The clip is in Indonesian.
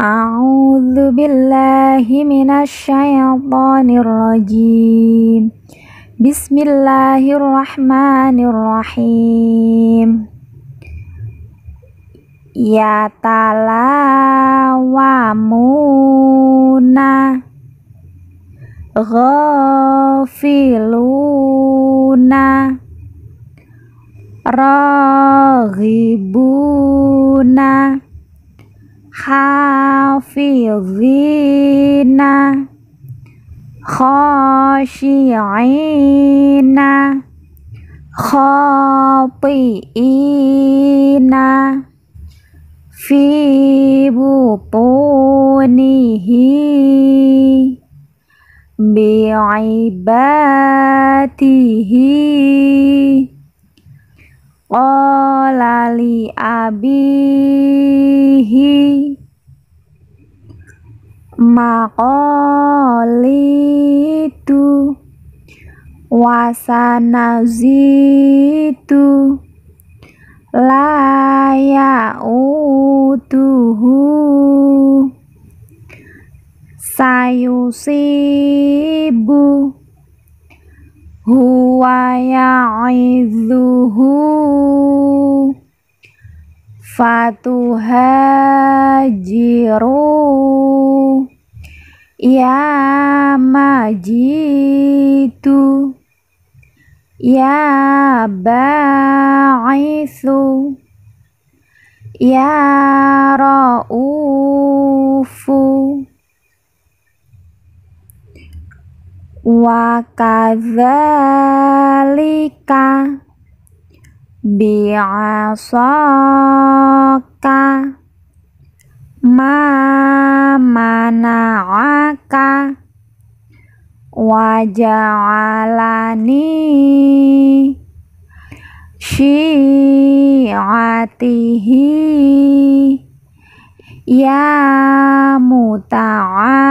أعوذ بالله من الشيطان الرجيم بسم الله الرحمن الرحيم يتلاومون غافلون راغبون hafizina khashi'ina khati'ina fi butunihi bi'ibatihi qala li abihi maqalitu wasanazitu la ya'utuhu sayusibu huwa ya'idhuhu fatuhajiru. Ya majitu. Ya ba'isu ya ra'ufu. Wa kadzalika bi'asaka ma mana'aka waja'alani syi'atihi ya muta'ali